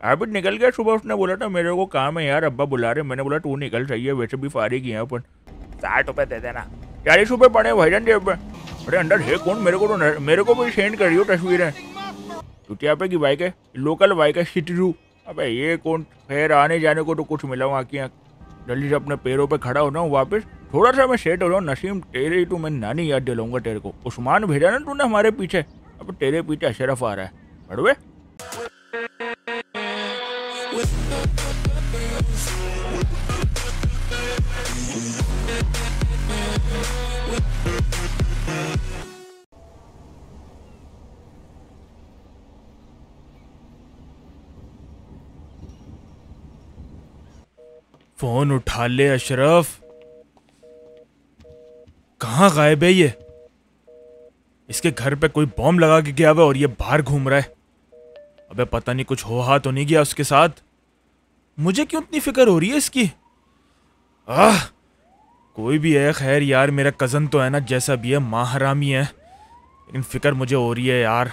अभी निकल गया। सुबह उसने बोला था मेरे को काम है यार, अब्बा बुला रहे मैंने बोला, तू निकल है, वैसे भी फारिग ही है अपन। साठ रुपए दे देना। चालीस रुपए पड़े भाईजान जेब में। अरे, अंदर है कौन? मेरे को तो मेरे को भी सेंड करियो तस्वीरें। चुटिया पे की बाइक है लोकल बाइक है सिटरू। अबे, ये कौन? खैर, आने जाने को तो कुछ मिला हूँ आँखी आँख जल्दी से अपने पैरों पे खड़ा होना हूँ वापस। थोड़ा सा मैं सेट हो रहा हूँ नसीम, तेरे ही तू मैं नानी याद दिलाऊँगा तेरे को। उस्मान भेजा ना तूने हमारे पीछे? अब तेरे पीछे अशरफ आ रहा है। बड़वे फ़ोन उठा ले अशरफ। कहाँ गायब है ये? इसके घर पे कोई बॉम्ब लगा के गया हुआ और ये बाहर घूम रहा है। अबे पता नहीं कुछ हो हा तो नहीं गया उसके साथ। मुझे क्यों इतनी फ़िक्र हो रही है इसकी? आह, कोई भी है, खैर यार, मेरा कज़न तो है ना, जैसा भी है माँ हरामी है। लेकिन फ़िक्र मुझे हो रही है यार।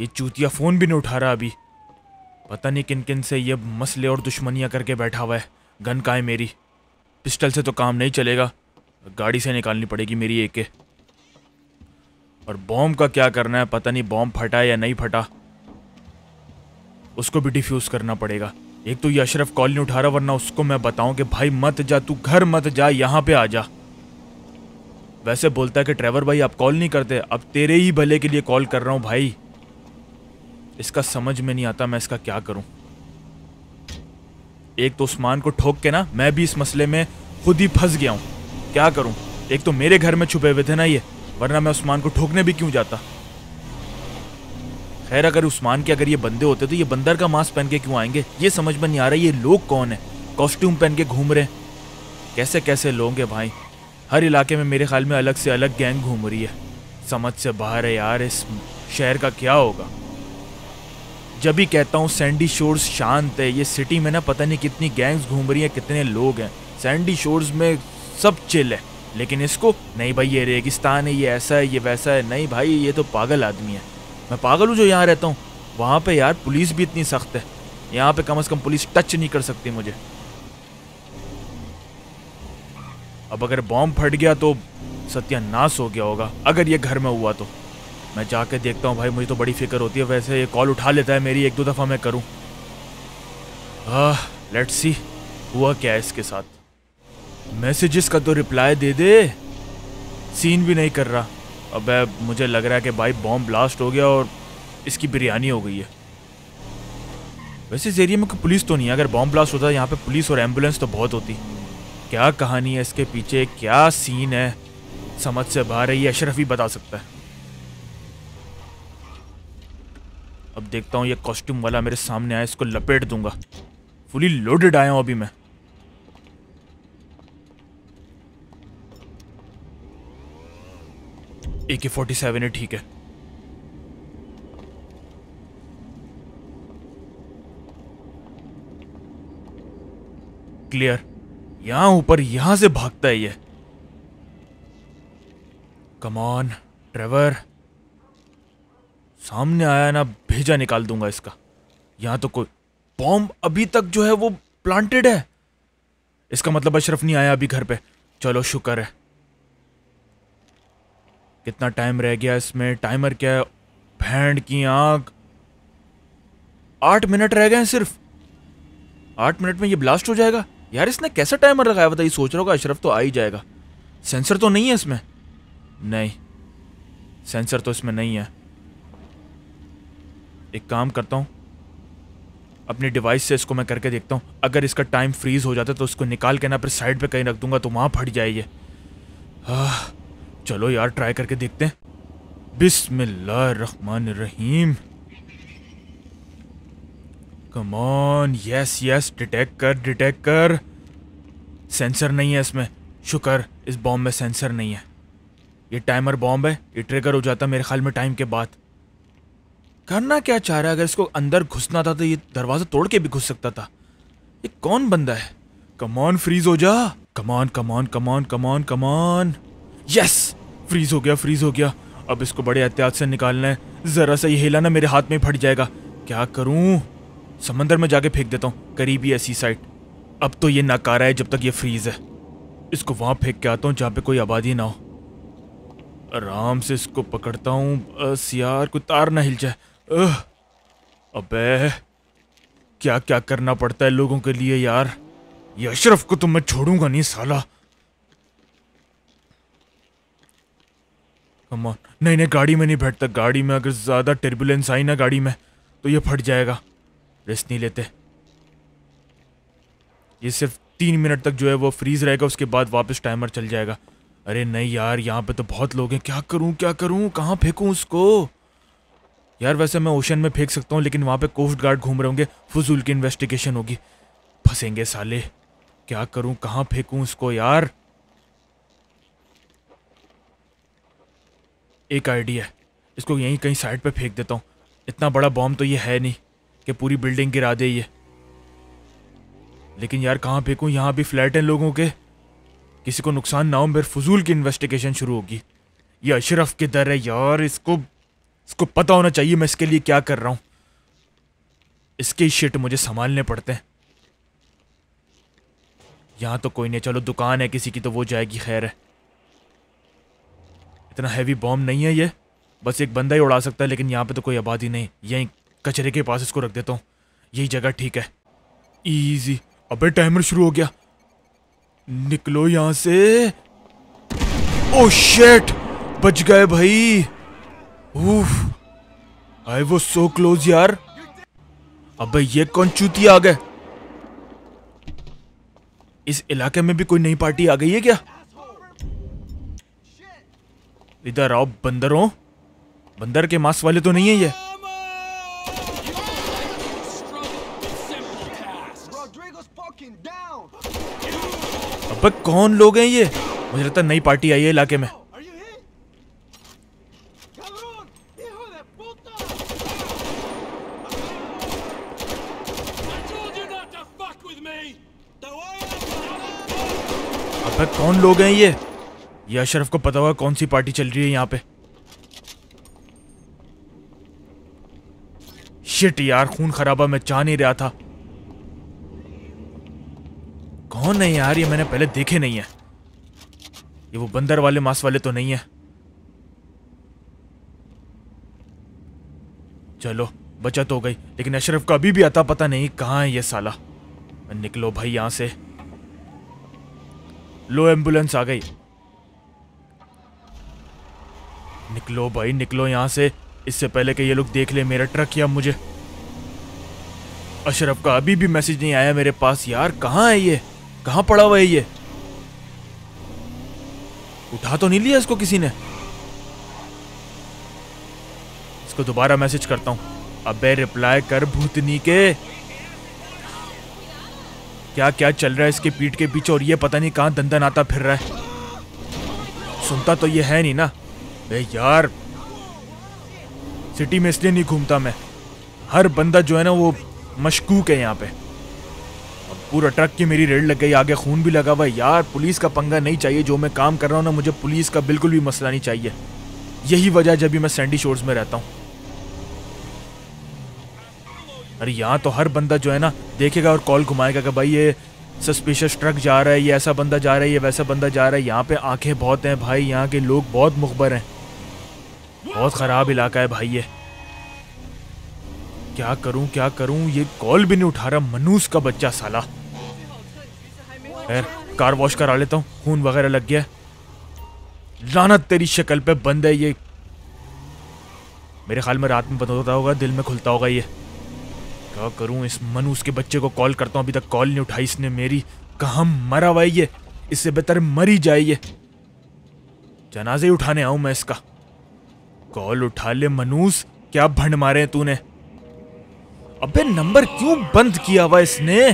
ये चूतिया फ़ोन भी नहीं उठा रहा अभी। पता नहीं किन किन से ये मसले और दुश्मनियाँ करके बैठा हुआ है। गन का है मेरी? पिस्टल से तो काम नहीं चलेगा। गाड़ी से निकालनी पड़ेगी मेरी एक। के और बॉम्ब का क्या करना है? पता नहीं बॉम्ब फटा या नहीं फटा। उसको भी डिफ्यूज करना पड़ेगा। एक तो ये अशरफ कॉल नहीं उठा रहा वरना उसको मैं बताऊँ कि भाई मत जा, तू घर मत जा, यहाँ पे आ जा। वैसे बोलता है कि ट्रेवर भाई, आप कॉल नहीं करते। अब तेरे ही भले के लिए कॉल कर रहा हूँ भाई। इसका समझ में नहीं आता मैं इसका क्या करूँ। एक तो उस्मान को ठोक के ना, मैं भी इस मसले में खुद ही फंस गया हूँ। क्या करूँ? एक तो मेरे घर में छुपे हुए थे ना ये, वरना मैं उस्मान को ठोकने भी क्यों जाता? खैर, अगर उस्मान के अगर ये बंदे होते तो ये बंदर का मास्क पहन के क्यों आएँगे? ये समझ में नहीं आ रहा ये लोग कौन है? कॉस्ट्यूम पहन के घूम रहे कैसे कैसे लोग हैं भाई? हर इलाके में मेरे ख्याल में अलग से अलग गैंग घूम रही है। समझ से बाहर है यार, इस शहर का क्या होगा? जब भी कहता हूँ, सैंडी शोर्स शांत है। ये सिटी में ना पता नहीं कितनी गैंग्स घूम रही हैं, कितने लोग हैं। सैंडी शोर्स में सब चिल है। लेकिन इसको, नहीं भाई, ये रेगिस्तान है, ये ऐसा है, ये वैसा है। नहीं भाई, ये तो पागल आदमी है। मैं पागल हूँ जो यहाँ रहता हूँ। वहाँ पे यार पुलिस भी इतनी सख्त है। यहाँ पे कम से कम पुलिस टच नहीं कर सकती मुझे। अब अगर बॉम्ब फट गया तो सत्यानाश हो गया होगा, अगर ये घर में हुआ तो। मैं जाके देखता हूँ भाई, मुझे तो बड़ी फ़िक्र होती है। वैसे ये कॉल उठा लेता है मेरी, एक दो दफ़ा मैं करूँ। लेट्स सी हुआ क्या है इसके साथ? मैसेजेस का तो रिप्लाई दे दे। सीन भी नहीं कर रहा। अब मुझे लग रहा है कि भाई बॉम्ब ब्लास्ट हो गया और इसकी बिरयानी हो गई है। वैसे इस एरिया में कोई पुलिस तो नहीं है। अगर बॉम्ब ब्लास्ट होता है यहाँ पे पुलिस और एंबुलेंस तो बहुत होती। क्या कहानी है इसके पीछे? क्या सीन है? समझ से बाहर है, ये अशरफ ही बता सकता है। अब देखता हूँ, ये कॉस्ट्यूम वाला मेरे सामने आया, इसको लपेट दूँगा। फुली लोडेड आया हूँ अभी मैं। ए के फोर्टी सेवन है, ठीक है। क्लियर यहाँ ऊपर, यहाँ से भागता है ये। कमॉन ट्रेवर सामने आया ना, भेजा निकाल दूँगा इसका। यहाँ तो कोई बॉम्ब अभी तक जो है वो प्लांटेड है। इसका मतलब अशरफ नहीं आया अभी घर पे। चलो, शुक्र है। कितना टाइम रह गया इसमें? टाइमर क्या है? भैंड की आँख आठ मिनट रह गए हैं सिर्फ़। आठ मिनट में ये ब्लास्ट हो जाएगा? यार इसने कैसा टाइमर लगाया? बताइए सोच रहा होगा, अशरफ तो आ ही जाएगा। सेंसर तो नहीं है इसमें? नहीं। सेंसर तो इसमें नहीं है। एक काम करता हूँ। अपनी डिवाइस से इसको मैं करके देखता हूँ। अगर इसका टाइम फ्रीज हो जाता तो उसको निकाल के ना फिर साइड पे कहीं रख दूँगा तो वहाँ फट जाए ये चलो यार ट्राई करके देखते हैं। बिस्मिल्लाहिर्रहमानिर्रहीम। Come on yes yes detect कर डिटेक्ट कर। सेंसर नहीं है इसमें। शुक्र, इस बॉम्ब में सेंसर नहीं है। ये टाइमर बॉम्ब है, ये ट्रिगर हो जाता मेरे ख्याल में टाइम के बाद। करना क्या चाह रहा है? अगर इसको अंदर घुसना था तो ये दरवाज़ा तोड़ के भी घुस सकता था। ये कौन बंदा है? कमान फ्रीज हो जा। Come on come on come on come on come on yes freeze हो गया फ्रीज हो गया। अब इसको बड़े एहतियात से निकालना है। जरा सा ये हिला ना मेरे हाथ में फट जाएगा। क्या करूँ? समंदर में जाके फेंक देता हूँ। करीबी ऐसी साइड अब तो ये नाकारा है जब तक ये फ्रीज है। इसको वहाँ फेंक के आता हूँ, जहाँ पे कोई आबादी ना हो। आराम से इसको पकड़ता हूँ। बस यार, कोई तार ना हिल जाए। अबे क्या क्या करना पड़ता है लोगों के लिए यार? ये अशरफ को तो मैं छोड़ूँगा नहीं साला। नहीं नहीं, गाड़ी में नहीं बैठता। गाड़ी में अगर ज़्यादा टर्बुलेंस आई ना गाड़ी में तो ये फट जाएगा। रेस्ट नहीं लेते। ये सिर्फ़ तीन मिनट तक जो है वो फ्रीज रहेगा, उसके बाद वापस टाइमर चल जाएगा। अरे नहीं यार, यहाँ पे तो बहुत लोग हैं। क्या करूँ क्या करूँ? कहाँ फेंकूँ उसको? यार, वैसे मैं ओशन में फेंक सकता हूँ, लेकिन वहाँ पे कोस्ट गार्ड घूम रहे होंगे। फजूल की इन्वेस्टिगेशन होगी। फंसेंगे साले। क्या करूँ, कहाँ फेंकूँ उसको यार? एक आइडिया है। इसको यहीं कहीं साइड पे फेंक देता हूँ। इतना बड़ा बॉम्ब तो ये है नहीं कि पूरी बिल्डिंग गिरा दे ये। लेकिन यार कहाँ फेंकूँ? यहाँ भी फ्लैट हैं लोगों के। किसी को नुकसान ना हो, मेरे फजूल की इन्वेस्टिगेशन शुरू होगी। ये अशरफ के दर है यार, इसको इसको पता होना चाहिए मैं इसके लिए क्या कर रहा हूँ। इसके शिट मुझे संभालने पड़ते हैं। यहाँ तो कोई नहीं चलो दुकान है, किसी की तो वो जाएगी, खैर है। इतना हैवी बॉम्ब नहीं है ये। बस एक बंदा ही उड़ा सकता है, लेकिन यहाँ पे तो कोई आबादी नहीं। यहीं कचरे के पास इसको रख देता हूँ। यही जगह ठीक है। इजी अबे टाइमर शुरू हो गया। निकलो यहाँ से। ओ शेट बच गए भाई। आई वो सो क्लोज यार। अबे ये कौन चूती आ गए? इस इलाके में भी कोई नई पार्टी आ गई है क्या? इधर आओ बंदरों बंदर के मास वाले तो नहीं है ये। अबे कौन लोग हैं ये? मुझे लगता नई पार्टी आई है इलाके में। अबे कौन लोग हैं ये? ये अशरफ को पता होगा कौन सी पार्टी चल रही है यहाँ पे। शिट यार, खून खराबा, मैं चाह नहीं रहा था। कौन है यार, ये मैंने पहले देखे नहीं है। ये वो बंदर वाले, मांस वाले तो नहीं है। चलो, बचत हो गई, लेकिन अशरफ का अभी भी आता पता नहीं कहाँ है ये साला। निकलो भाई यहाँ से। लो एंबुलेंस आ गई। निकलो भाई, निकलो यहाँ से। इससे पहले कि ये लोग देख ले मेरा ट्रक या मुझे। अशरफ का अभी भी मैसेज नहीं आया मेरे पास। यार, कहाँ है ये? कहाँ पड़ा हुआ है ये? उठा तो नहीं लिया इसको किसी ने? इसको दोबारा मैसेज करता हूँ। अबे रिप्लाई कर भूतनी के। क्या क्या चल रहा है इसके पीठ के पीछे? और ये पता नहीं कहाँ दंदन आता फिर रहा है। सुनता तो ये है नहीं ना। बे यार सिटी में इसलिए नहीं घूमता मैं। हर बंदा जो है ना, वो मशकूक है यहाँ पे। अब पूरा ट्रक की मेरी रेड लग गई, आगे खून भी लगा हुआ यार, पुलिस का पंगा नहीं चाहिए, जो मैं काम कर रहा हूँ ना, मुझे पुलिस का बिल्कुल भी मसला नहीं चाहिए। यही वजह जब भी मैं सैंडी शोर्स में रहता हूँ। अरे यहाँ तो हर बंदा जो है ना, देखेगा और कॉल घुमाएगा कि भाई ये सस्पिशियस ट्रक जा रहा है, ये ऐसा बंदा जा रहा है, ये वैसा बंदा जा रहा है। यहाँ पे आँखें बहुत हैं भाई, यहाँ के लोग बहुत मुखबर हैं। बहुत ख़राब इलाका है भाई ये। क्या करूँ क्या करूँ? ये कॉल भी नहीं उठा रहा, मनूस का बच्चा साला। कार वॉश करा लेता हूँ, खून वगैरह लग गया लानत तेरी शक्ल पे बंद है ये। मेरे ख्याल में रात में बंद होता होगा, दिल में खुलता होगा ये। क्या करूँ, इस मनूस के बच्चे को कॉल करता हूँ, अभी तक कॉल नहीं उठाई इसने मेरी। कहा मरा हुआ ये? इससे बेहतर मरी ये। जनाजे उठाने आऊँ मैं इसका। कॉल उठा ले, मनूस। क्या भंड मारे तूने? अबे, नंबर क्यों बंद किया हुआ इसने?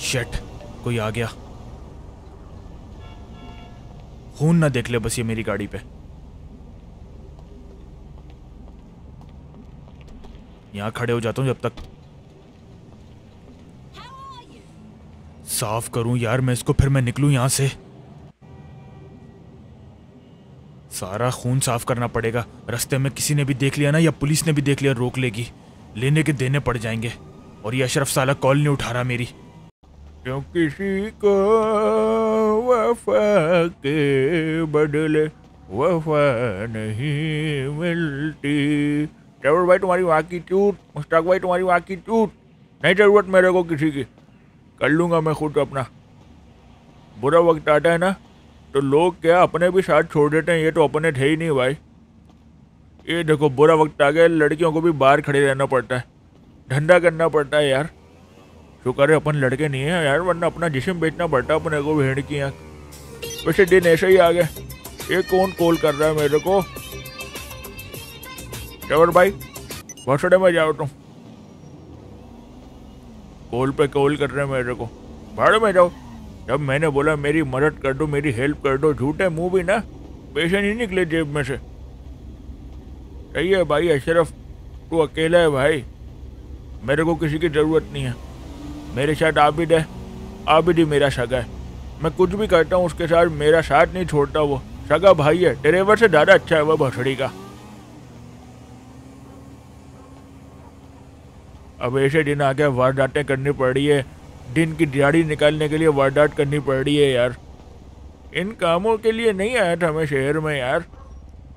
शट कोई आ गया। खून ना देख ले बस ये मेरी गाड़ी पे। यहाँ खड़े हो जाता हूँ जब तक। साफ़ करूँ यार, मैं इसको, फिर मैं निकलूं यहाँ से। सारा खून साफ़ करना पड़ेगा। रास्ते में किसी ने भी देख लिया ना, या पुलिस ने भी देख लिया, रोक लेगी। लेने के देने पड़ जाएँगे। और ये अशरफ साला कॉल नहीं उठा रहा मेरी। क्यों किसी को वफा के बदले वफा नहीं मिलती? ड्राइवर भाई तुम्हारी वहाँ की चूट मुश्ताक भाई तुम्हारी वहाँ की चूट नहीं ज़रूरत मेरे को किसी की। कर लूँगा मैं खुद अपना। बुरा वक्त आता है ना? तो लोग क्या अपने भी साथ छोड़ देते हैं? ये तो अपने थे ही नहीं भाई। ये देखो, बुरा वक्त आ गया, लड़कियों को भी बाहर खड़े रहना पड़ता है। धंधा करना पड़ता है यार। शुक्र है अपन लड़के नहीं है यार, वरना अपना जिसम बेचना पड़ता है अपने को भेड़ की आँख। वैसे दिन ऐसे ही आ गए ये कौन कॉल कर रहा है मेरे को? चवर भाई, भोसड़े में जाओ तुम। कॉल पे कॉल कर रहे हैं मेरे को। भाड़े में जाओ। जब मैंने बोला, मेरी मदद कर दो, मेरी हेल्प कर दो, झूठे मुँह भी ना, पैसे नहीं निकले जेब में से. सही है भाई, अशरफ, तू अकेला है भाई। मेरे को किसी की ज़रूरत नहीं है। मेरे साथ आबिद है। आबिद ही मेरा सगा है। मैं कुछ भी करता हूँ, उसके साथ मेरा साथ नहीं छोड़ता वो। सगा भाई है, ड्राइवर से ज़्यादा अच्छा है वह भसड़ी का। अब ऐसे दिन आ गया वारदातें करनी पड़ रही है। दिन की दिहाड़ी निकालने के लिए वारदात करनी पड़ रही है यार। इन कामों के लिए नहीं आया था मैं शहर में यार।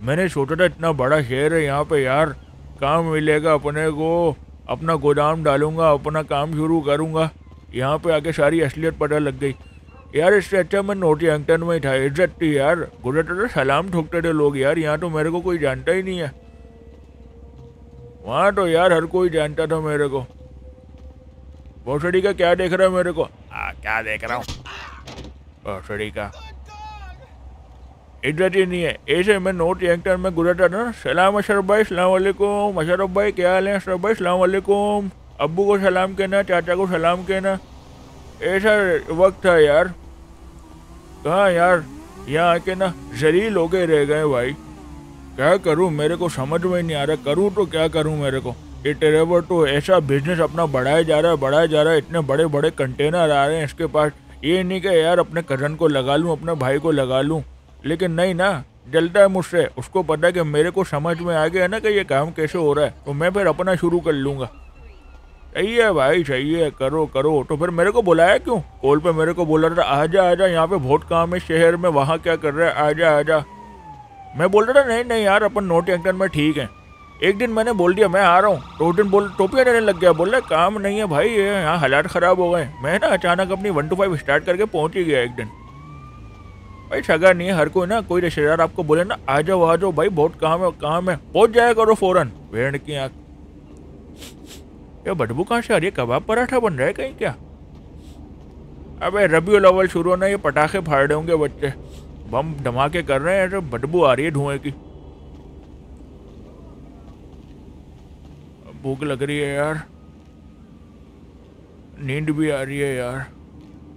मैंने सोचा था इतना बड़ा शहर है यहाँ पे यार। काम मिलेगा अपने को, अपना गोदाम डालूँगा, अपना काम शुरू करूँगा। यहाँ पे आके सारी असलियत पता लग गई। यार इससे अच्छा मैं नोटी अंकटन में था, इज़्ज़त थी यार। गुजरते तो सलाम ठोकते थे लोग यार, यहाँ तो मेरे को कोई जानता ही नहीं है। वहाँ तो यार हर कोई जानता था मेरे को। भोसड़ी का क्या देख रहा है मेरे को? आ, क्या देख रहा हूँ? भोसड़ी का। इज़्ज़त ही नहीं है ऐसे मैं नोट यंगटर में गुजरता था ना। सलाम अशरफ भाई सलाम वालेकुम। अशरफ भाई क्या हाल है अशरफ भाई? सलाम वालेकुम। अब्बू को सलाम कहना चाचा को सलाम कहना। ऐसा वक्त था यार। कहाँ यार? यहाँ आके ना जलील हो गए रह गए भाई। क्या करूँ? मेरे को समझ में नहीं आ रहा। करूँ तो क्या करूँ मेरे को? ये ड्राइवर तो ऐसा बिज़नेस अपना बढ़ाया जा रहा है, बढ़ाया जा रहा है, इतने बड़े बड़े कंटेनर आ रहे हैं इसके पास। ये नहीं कि यार अपने कज़न को लगा लूँ, अपने भाई को लगा लूँ, लेकिन नहीं ना, जलता है मुझसे। उसको पता है कि मेरे को समझ में आ गया ना कि ये काम कैसे हो रहा है तो मैं फिर अपना शुरू कर लूँगा। सही है भाई, सही है, करो करो। तो फिर मेरे को बुलाया क्यों? कॉल पे मेरे को बोला था, आजा आजा, यहाँ पे बहुत काम है, शहर में वहाँ क्या कर रहा है? आजा आजा। मैं बोल रहा था, नहीं नहीं यार, अपन नोट एक्टन में ठीक है। एक दिन मैंने बोल दिया, मैं आ रहा हूँ। तो उस दिन बोल टोपियाँ देने लग गया। बोल काम नहीं है भाई, ये यहाँ हालात ख़राब हो गए मैं ना अचानक अपनी वन टू फाइव स्टार्ट करके पहुँच ही गया एक दिन। भाई सगा नहीं है हर कोई ना। कोई रिश्तेदार आपको बोले ना, आ जाओ आ जाओ भाई, बहुत काम है काम है। पहुँच जाया करो फ़ौरन। भेड़ की आँख। ये बदबू कहाँ से आ रही है? कबाब पराठा बन रहा है कहीं क्या? अबे, रबी अव्वल शुरू होना ये पटाखे फाड़ रहे होंगे बच्चे। बम धमाके कर रहे हैं तो बदबू आ रही है धुएँ की। भूख लग रही है यार। नींद भी आ रही है यार।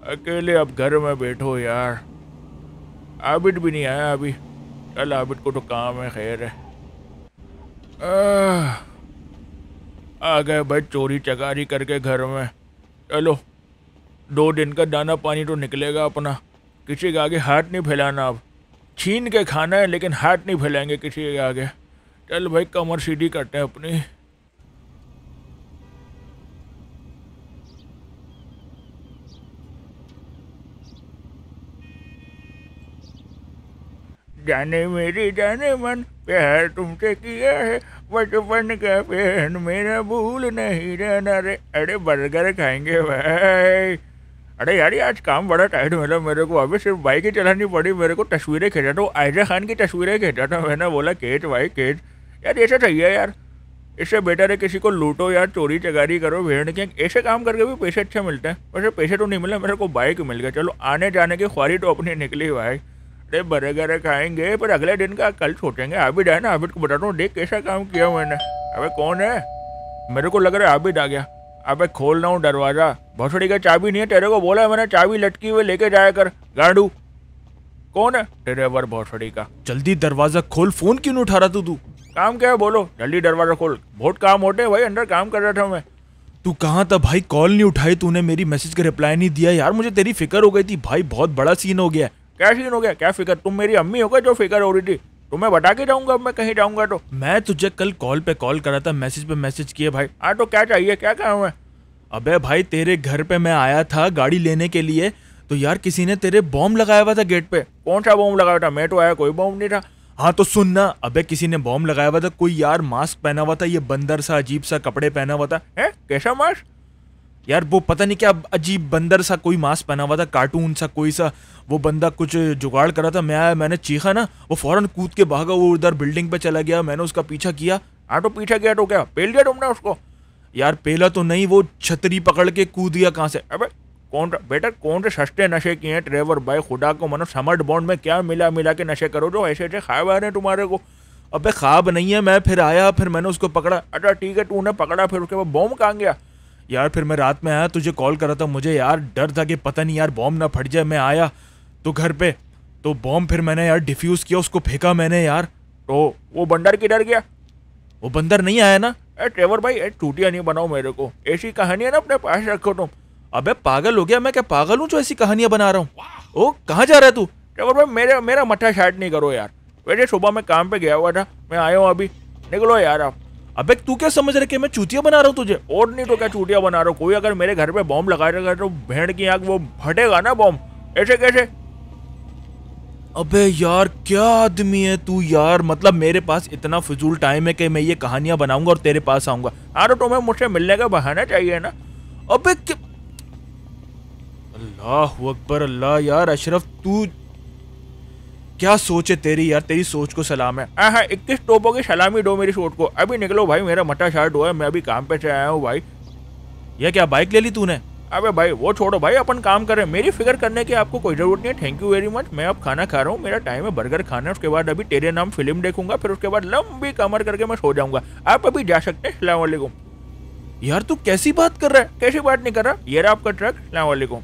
अकेले अब घर में बैठो यार। आबिद भी नहीं आया अभी। चल आबिद को तो काम है, खैर है। आ गए भाई चोरी चकारी करके घर में। चलो, दो दिन का दाना पानी तो निकलेगा अपना। किसी के आगे हाथ नहीं फैलाना अब। छीन के खाना है, लेकिन हाथ नहीं फैलाएँगे किसी के आगे। चल भाई, कमर सीधी करते हैं अपनी। जाने मेरी जाने, मन प्यार तुमसे किया है। बचपन का प्यार मेरा भूल नहीं जाना रे। अरे बर्गर खाएँगे भाई। अरे यार आज काम बड़ा टाइट मिला मेरे को। अभी सिर्फ़ बाइक ही चलानी पड़ी, मेरे को तस्वीरें खींचा था आयजा खान की तस्वीरें खींचा था मैंने, बोला, केच भाई, केच। यार ऐसा चाहिए यार। इससे बेटर है किसी को लूटो यार चोरी चगारी करो, भेड़ के। ऐसे काम करके भी पैसे अच्छे मिलते हैं। वैसे पैसे तो नहीं मिले, मेरे को बाइक मिल गया। चलो आने जाने की ख्वारी तो अपनी निकली भाई। अरे बर्गर खाएँगे पर अगले दिन का कल सोचेंगे आबिद है ना? आबिद को बताता हूँ देख कैसा काम किया मैंने। अबे कौन है? मेरे को लग रहा है आबिद आ गया। अबे खोल रहा हूँ दरवाज़ा। भोसड़ी का चाबी नहीं है तेरे को बोला है मैंने चाबी लटकी हुई लेके जाया कर। गाड़ू। कौन है? ड्राइवर भोसड़ी का। जल्दी दरवाज़ा खोल फ़ोन क्यों नहीं उठा रहा तू तू? काम क्या है? बोलो। जल्दी दरवाज़ा खोल। बहुत काम होते हैं भाई अंदर काम कर रहा था मैं। तू कहाँ था भाई? कॉल नहीं उठाई तूने मेरी मैसेज का रिप्लाई नहीं दिया। यार मुझे तेरी फ़िक्र हो गई थी। भाई बहुत बड़ा सीन हो गया। क्या सीन हो गया? क्या फ़िक्र? तुम मेरी अम्मी हो गए जो फ़िक्र हो रही थी? तुम्हें बता के जाऊँगा अब मैं कहीं जाऊँगा तो। मैं तुझे कल कॉल पे कॉल करा था मैसेज पे मैसेज किए भाई। हाँ तो क्या चाहिए? क्या काम है? अबे भाई तेरे घर पे मैं आया था गाड़ी लेने के लिए तो यार किसी ने तेरे बॉम्ब लगाया हुआ था गेट पे। कौन सा बॉम्ब लगाया था? मैं तो आया कोई बॉम्ब नहीं था। हाँ तो सुन ना अबे किसी ने बॉम्ब लगाया हुआ था कोई यार मास्क पहना हुआ था ये बंदर सा अजीब सा कपड़े पहना हुआ था। है? कैसा मास्क यार, वो पता नहीं क्या अजीब बंदर सा कोई मास्क पहना हुआ था, कार्टून सा कोई सा, वो बंदा कुछ जुगाड़ करा था। मैं, मैंने चीखा ना, वो फ़ौरन कूद के भागा, वो उधर बिल्डिंग पे चला गया, मैंने उसका पीछा किया। तो पीछे गया तो क्या? पेल दिया तुमने उसको? यार, पेला तो नहीं, वो छतरी पकड़ के कूद गया कहाँ से? अबे, कौन बेटा, कौन से सस्ते नशे किए हैं? ड्राइवर भाई, खुदा को मनो, समर्ट बॉन्ड में क्या मिला मिला के नशे करो जो ऐसे ऐसे खाए हैं तुम्हारे को? अबे, ख्वाब नहीं है, मैं फिर आया, फिर मैंने उसको पकड़ा। अच्छा ठीक है, तूने पकड़ा, फिर उसके बाद बॉम्ब कहाँ गया? यार फिर मैं रात में आया तुझे कॉल करा था मुझे यार डर था कि पता नहीं यार बॉम्ब ना फट जाए मैं आया तो घर पे तो बॉम्ब फिर मैंने यार डिफ्यूज किया उसको फेंका मैंने यार। तो वो बंदर किधर गया? वो बंदर नहीं आया ना? ए ट्रेवर भाई ए चूटिया नहीं बनाओ मेरे को। ऐसी कहानी है ना अपने पास रखो तुम। अबे पागल हो गया मैं क्या पागल हूँ जो ऐसी कहानियाँ बना रहा हूँ? ओ कहाँ जा रहा है तू? ट्रेवर भाई मेरे मेरा मट्ठा शायद नहीं करो यार। वैसे सुबह मैं काम पे गया हुआ था मैं आया हूँ अभी। निकलो यार आप। अबे तू क्या समझ रहे कि मैं चूतिया बना रहा हूँ तुझे? और नहीं तो क्या चूटिया बना रहा हूँ? कोई अगर मेरे घर पे बॉम्ब लगाएगा तो भेड़ की आग वो फटेगा ना बॉम्ब ऐसे कैसे? अबे यार क्या आदमी है तू यार? मतलब मेरे पास इतना फिजूल टाइम है कि मैं ये कहानियाँ बनाऊँगा और तेरे पास आऊँगा। हाँ तो तुम्हें मुझसे मिलने का बहाना चाहिए ना। अबे क्या अल्लाह अकबर अल्लाह यार अशरफ तू क्या सोच है तेरी यार? तेरी सोच को सलाम है। हाँ हाँ इक्कीस टोपों की सलामी दो मेरी सोच को। अभी निकलो भाई, मेरा मट्टा शार्ट हुआ है, मैं अभी काम पे से आया हूँ भाई। यह क्या बाइक ले ली तूने? अबे भाई, वो छोड़ो भाई, अपन काम करें मेरी फ़िक्र करने की आपको कोई ज़रूरत नहीं है। थैंक यू वेरी मच मैं अब खाना खा रहा हूँ, मेरा टाइम है बर्गर खाना। उसके बाद अभी तेरे नाम फ़िल्म देखूँगा, फिर उसके बाद लंबी कमर करके मैं सो जाऊँगा। आप अभी जा सकते हैं सलाम वालेकुम। यार, तू कैसी बात कर रहा है? कैसी बात नहीं कर रहा? ये रहा आपका ट्रक सलाम वालेकुम।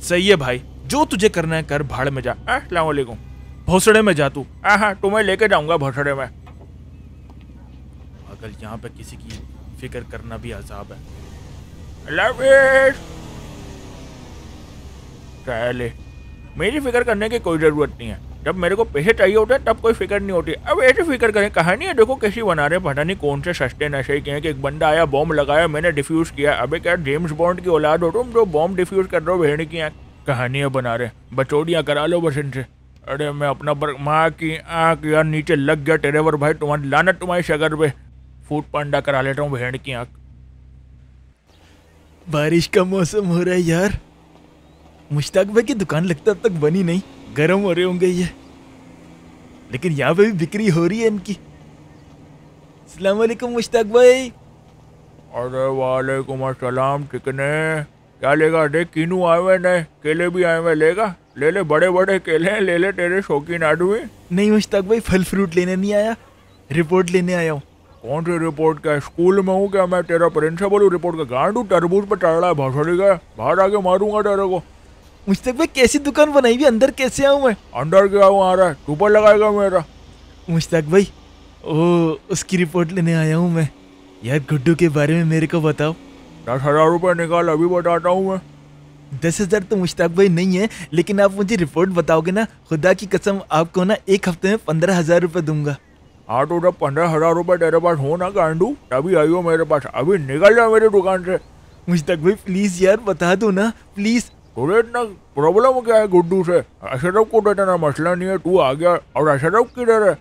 सही है भाई। जो तुझे करना है कर, भाड़ में जा। सलाम वालेकुम भोसड़े में जा तू। हाँ तुम्हें लेके जाऊँगा भोसड़े में। अगर यहाँ पे किसी की फ़िक्र करना भी अजाब है। चले मेरी फ़िक्र करने की कोई ज़रूरत नहीं है। जब मेरे को पैसे चाहिए होते हैं, तब कोई फ़िक्र नहीं होती। अब ऐसे फ़िक्र करें, कहानी है देखो कैसी बना रहे पता नहीं कौन से सस्ते नशे के हैं कि एक बंदा आया बॉम्ब लगाया, मैंने डिफ्यूज किया। अबे क्या जेम्स बॉन्ड की औलाद हो तुम, जो बॉम्ब डिफ्यूज कर रहे हो भेड़ की आँख? कहानियाँ बना रहे बचौड़ियाँ करा लो बस इनसे। अरे मैं अपना बर माँ की आँख यार नीचे लग गया टेरेवर भाई तुम्हारी लानत तुम्हारी शगर पे। फूट पांडा करा लेता हूँ भेड़ की आँख। बारिश का मौसम हो रहा है यार। मुश्ताक भाई की दुकान लगता अब तक बनी नहीं। गर्म हो रहे होंगे ये। लेकिन यहाँ पे भी बिक्री हो रही है इनकी। अस्सलाम वालेकुम मुश्ताक भाई। अरे वालेकुम अस्सलाम चिकने क्या लेगा देख किनू आए हुए नए केले भी आए हुए लेगा? ले ले बड़े बड़े केले हैं, ले ले तेरे शौकीन आदमी नहीं मुश्ताक भाई फल फ्रूट लेने नहीं आया रिपोर्ट लेने आया हूँ। कौन सी रिपोर्ट का? स्कूल में हूँ क्या मैं? तेरा प्रिंसिपल हूँ रिपोर्ट का गांडू तरबूज पे चढ़ रहा है भसड़ी का बाहर आके मारूँगा तेरे को। मुश्ताक भाई कैसी दुकान बनाई हुई अंदर कैसे आऊँ मैं? अंदर क्या हुआ आ रहा है? ऊपर लगाएगा मेरा। मुश्ताक भाई ओ उसकी रिपोर्ट लेने आया हूँ मैं। यार गुड्डू के बारे में मेरे को बताओ। दस हज़ार रुपये निकाल अभी बताता हूँ मैं। दस हज़ार तो मुश्ताक भाई नहीं है लेकिन आप मुझे रिपोर्ट बताओगे ना खुदा की कसम आपको ना एक हफ़्ते में पंद्रह हज़ार रुपये दूँगा। हाँ तो जब पंद्रह हज़ार रुपये तेरे पास हो ना गांडू तभी आई हो मेरे पास। अभी निकल जाओ मेरी दुकान से। मुश्ताक भाई प्लीज़ यार बता दो ना प्लीज़ तुझे इतना प्रॉब्लम क्या है गुड्डू से? अशरफ को तो इतना मसला नहीं है तू आ गया और अशरफ किधर है?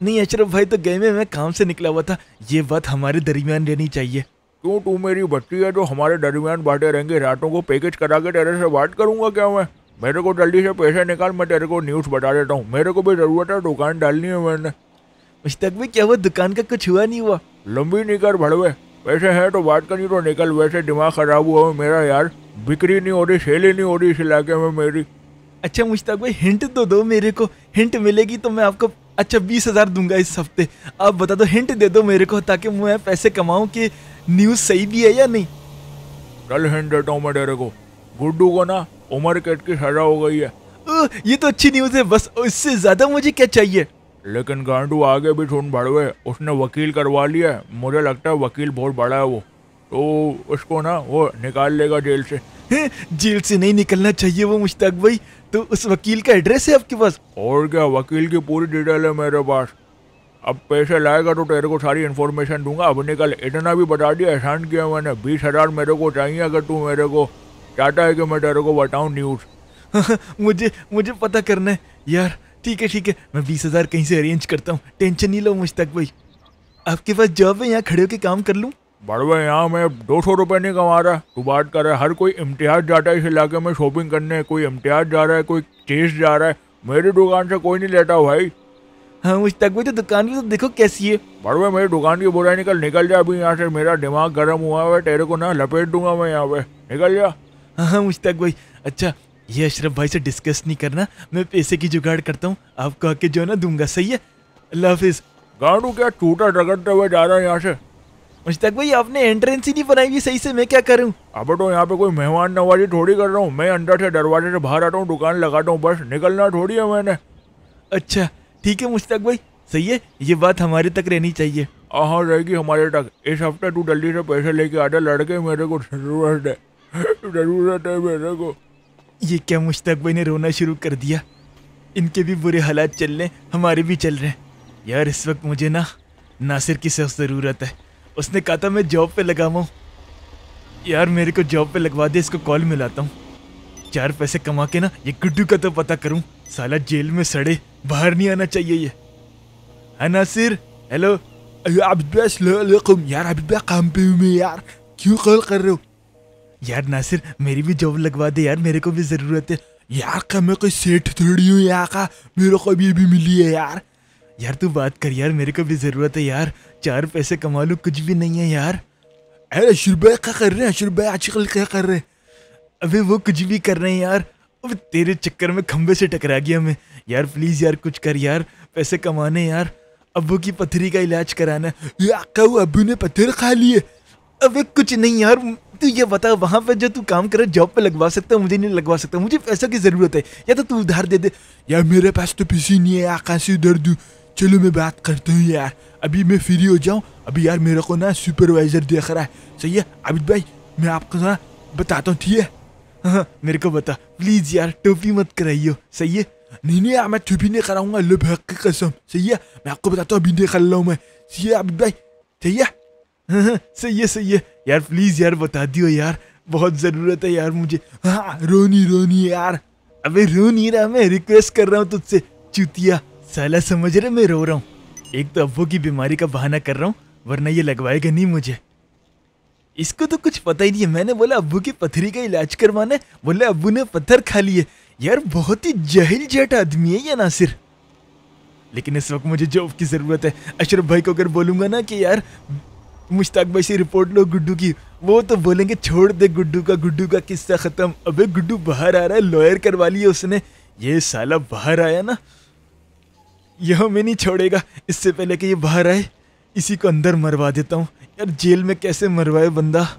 नहीं अशरफ भाई तो गए में मैं काम से निकला हुआ था। ये बात हमारे दरमियान रहनी चाहिए। क्यों तू मेरी बच्ची है जो हमारे दरमियान बांटे रहेंगे? रातों को पैकेज करा के तेरे से बात करूँगा क्या मैं? मेरे को जल्दी से पैसे निकाल मैं तेरे को न्यूज़ बता देता हूँ। मेरे को भी ज़रूरत है दुकान डालनी है मैंने। मुश्ताक भाई क्या हुआ? दुकान का कुछ हुआ नहीं हुआ? लंबी नहीं कर भड़वे। पैसे है तो बात करनी तो निकल। वैसे दिमाग खराब हुआ मेरा यार। बिक्री नहीं हो रही सेल ही नहीं हो रही इस इलाके में मेरी। अच्छा मुश्ताक भाई हिंट तो दो मेरे को। हिंट मिलेगी तो मैं आपको अच्छा बीस हज़ार दूँगा इस हफ़्ते। आप बता दो हिंट दे दो मेरे को ताकि मैं पैसे कमाऊं कि न्यूज़ सही भी है या नहीं? कल हिंट देता हूँ मैं तेरे को। गुड्डू को ना उम्र कैद की सजा हो गई है। ओ, ये तो अच्छी न्यूज़ है बस इससे ज़्यादा मुझे क्या चाहिए? लेकिन गांडू आगे भी सुन भड़वे उसने वकील करवा लिया है। मुझे लगता है वकील बहुत बड़ा है वो। तो उसको ना वो निकाल लेगा जेल से। जेल से नहीं निकलना चाहिए वो मुश्ताक भाई। तो उस वकील का एड्रेस है आपके पास? और क्या वकील की पूरी डिटेल है मेरे पास। अब पैसे लाएगा तो तेरे को सारी इन्फॉर्मेशन दूँगा। अब निकल इतना भी बता दिया एहसान किया मैंने। बीस हज़ार मेरे को चाहिए अगर तू मेरे को। चाहता है कि मैं तेरे को बताऊँ न्यूज़ मुझे मुझे पता करना है। यार ठीक है ठीक है। मैं बीस हज़ार कहीं से अरेंज करता हूँ। टेंशन नहीं लो मुझ तक भाई। आपके पास जॉब है यहाँ खड़े होकर काम कर लूँ? बड़वे यहाँ मैं दो सौ रुपये नहीं कमा रहा। तू बात कर रहा है हर कोई इम्तिहाज जाता है इस इलाके में शॉपिंग करने। कोई इम्तिहाज जा रहा है कोई चेस जा रहा है। मेरी दुकान से कोई नहीं लेता भाई। हाँ मुश्ताक भाई तो दुकान भी तो देखो कैसी है। बड़वे मेरी दुकान की बुराई निकल निकल जा अभी यहाँ से मेरा दिमाग गर्म हुआ है तेरे को ना लपेट दूँगा मैं यहाँ पे। निकल जा। हाँ हाँ मुश्ताक भाई अच्छा ये अशरफ भाई से डिस्कस नहीं करना मैं पैसे की जुगाड़ करता हूँ आपको आके जो है ना दूँगा सही है? अल्लाह हाफिज। गाड़ू क्या टूटा रगड़ते हुए जा रहा है यहाँ से? मुश्ताक भाई आपने एंट्रेंस ही नहीं बनाई हुई सही से मैं क्या करूँ? अब तो यहाँ पे कोई मेहमान नवाजी थोड़ी कर रहा हूँ मैं अंदर से दरवाजे से बाहर आता हूँ दुकान लगाता हूँ बस निकलना थोड़ी है मैंने। अच्छा ठीक है मुश्ताक भाई? सही है? ये बात हमारे तक रहनी चाहिए। हाँ रहेगी हमारे तक। इस हफ़्ते तू जल्दी से पैसे लेके आ जा। लड़के मेरे को ज़रूरत है। ज़रूरत है मेरे को। ये क्या मुश्ताक भाई ने रोना शुरू कर दिया? इनके भी बुरे हालात चल रहे हमारे भी चल रहे हैं। यार इस वक्त मुझे ना नासिर की सख्त ज़रूरत है। उसने कहा था मैं जॉब पे लगाऊँ। यार मेरे को जॉब पे लगवा दे इसको कॉल मिलाता हूँ। चार पैसे कमा के ना, ये गुड्डू का तो पता करूँ, साला जेल में सड़े, बाहर नहीं आना चाहिए ये। है नासिर, हेलो। यार अभी काम पे हूँ मैं यार। क्यों कॉल कर रहे हो? यार नासिर, मेरी भी जॉब लगवा दे यार, मेरे को भी ज़रूरत है। यार का मैं कोई सेठ थोड़ी हूँ यहाँ का, मेरे को अभी अभी मिली है यार। यार तू बात कर यार, मेरे को भी ज़रूरत है यार। चार पैसे कमा लूँ, कुछ भी नहीं है यार। अरे अशर क्या कर रहे हैं? अशर भाई आजकल क्या कर रहे हैं? अबे वो कुछ भी कर रहे हैं यार। अब तेरे चक्कर में खंबे से टकरा गया मैं। यार प्लीज़ यार कुछ कर यार। पैसे कमाने यार। अब्बू की पथरी का इलाज कराना। यार कहूँ अबू ने पत्थर खा लिए। अबे कुछ नहीं यार। तू ये बता, वहाँ पे जो तू काम करे जॉब पे लगवा सकता मुझे नहीं लगवा सकता। मुझे पैसों की ज़रूरत है। या तो तू उधार दे दे। यार मेरे पास तो पैसे नहीं है कहाँ से उधर दूँ? चलो मैं बात करता हूँ यार। अभी मैं फ्री हो जाऊँ। अभी यार मेरे को ना सुपरवाइजर देख रहा है। सही है? आबिद भाई, मैं आपको ना बताता हूँ, ठीक है? हाँ मेरे को बता प्लीज़ यार टोपी मत कराइयो सही है? नहीं नहीं यार मैं टोपी नहीं कराऊँगा लो भग की कसम सही है? मैं आपको बताता हूँ अभी निकल रहा हूँ मैं सही है आबिद भाई सही है? हाँ, सही है सही है। यार प्लीज़ यार बता दियो यार बहुत ज़रूरत है यार मुझे। हाँ रोनी रोनी यार। अबे रो नहीं रहा मैं रिक्वेस्ट कर रहा हूँ तुझसे। चुतिया साला समझ रहे मैं रो रहा हूँ। एक तो अब्बू की बीमारी का बहाना कर रहा हूँ वरना ये लगवाएगा नहीं मुझे। इसको तो कुछ पता ही नहीं है। मैंने बोला, अब्बू की पथरी का इलाज करवाना बोले, अब्बू ने पत्थर खा लिए। यार, बहुत ही जहिल जट आदमी है ये नासिर। लेकिन इस वक्त मुझे जॉब की ज़रूरत है। अशरफ भाई को अगर बोलूँगा ना कि, यार, मुश्ताक भाई से रिपोर्ट लो गुड्डू की, वो तो बोलेंगे, छोड़ दे गुड्डू का गुड्डू का किस्सा ख़त्म। अबे, गुड्डू बाहर आ रहा है, लॉयर करवा लिया उसने। ये साला बाहर आया ना, यह हमें नहीं छोड़ेगा। इससे पहले कि ये बाहर आए, इसी को अंदर मरवा देता हूँ। यार जेल में कैसे मरवाए बंदा?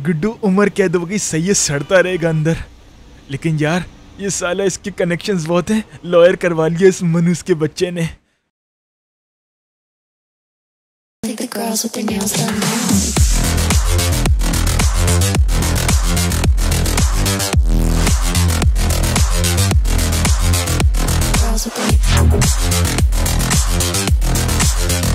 गुड्डू उम्र कह दो सही है सड़ता रहेगा अंदर। लेकिन यार, ये साला इसके कनेक्शंस बहुत हैं। लॉयर करवा लिया इस मनुष के बच्चे ने। Girls with their